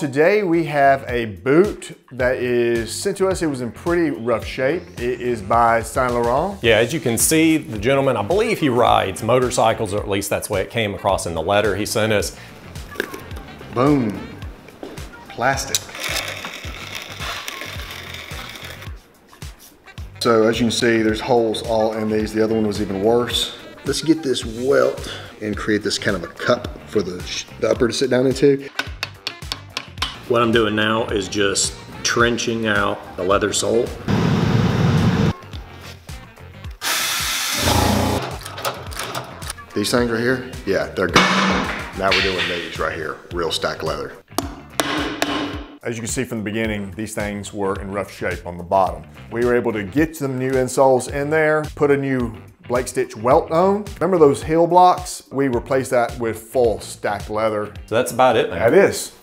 Today we have a boot that is sent to us. It was in pretty rough shape. It is by Saint Laurent. Yeah, as you can see, the gentleman, I believe he rides motorcycles, or at least that's the way it came across in the letter he sent us. Boom. Plastic. So as you can see, there's holes all in these. The other one was even worse. Let's get this welt and create this kind of a cup for the, the upper to sit down into. What I'm doing now is just trenching out the leather sole. These things right here, yeah, they're good. Now we're doing these right here, real stack leather. As you can see from the beginning, these things were in rough shape on the bottom. We were able to get some new insoles in there, put a new Blake Stitch welt on. Remember those heel blocks? We replaced that with full stacked leather. So that's about it. Man. That is.